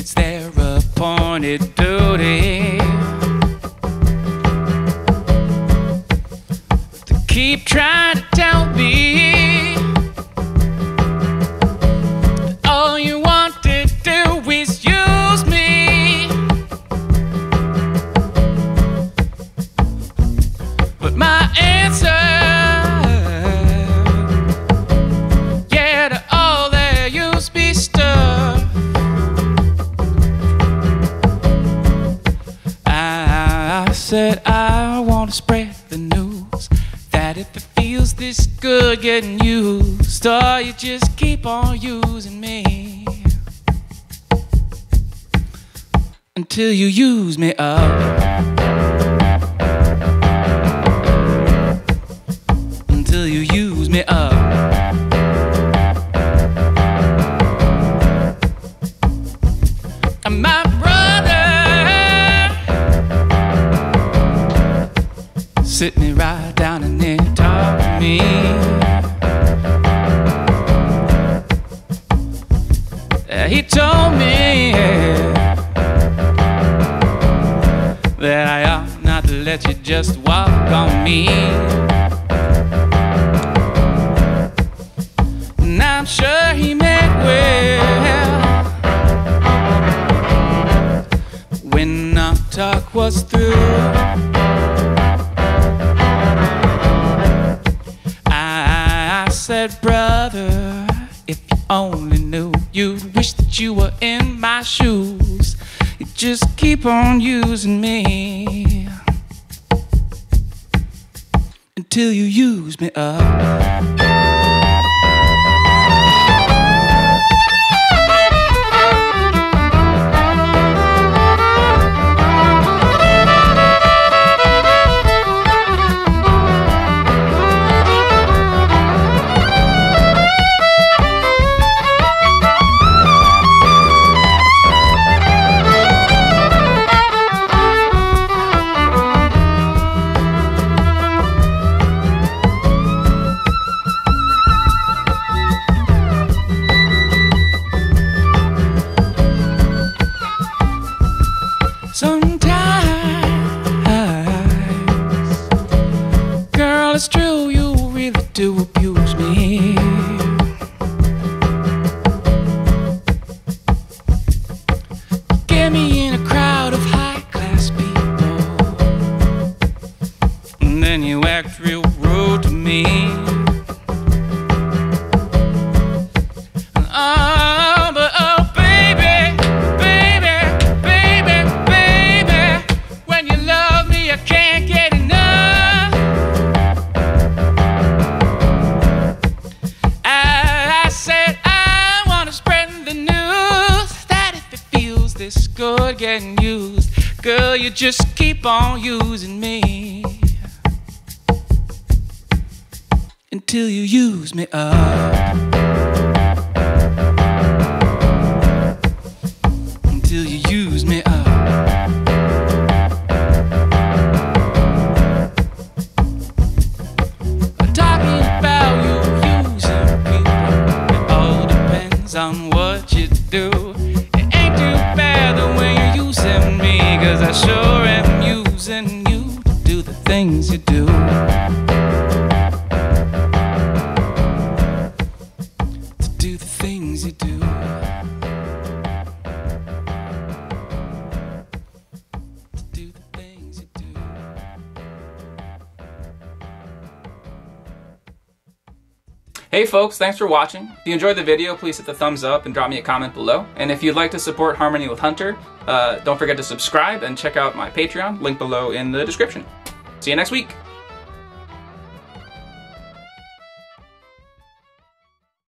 It's their appointed duty to keep trying to tell me that all you want to do is use me. But my said I want to spread the news that if it feels this good getting used, or you just keep on using me until you use me up. Sit me right down and then talk to me. He told me that I ought not to let you just walk on me. And I'm sure he meant well when our talk was through. Said, brother, if you only knew, you'd wish that you were in my shoes. You just keep on using me until you use me up. You act real rude to me. Oh, but oh, baby, baby, baby, baby. When you love me, I can't get enough. I, I said I wanna spread the news that if it feels this good getting used, girl, you just keep on using me until you use me up. Hey folks, thanks for watching. If you enjoyed the video, please hit the thumbs up and drop me a comment below. And if you'd like to support Harmony with Hunter, uh, don't forget to subscribe and check out my Patreon, link below in the description. See you next week.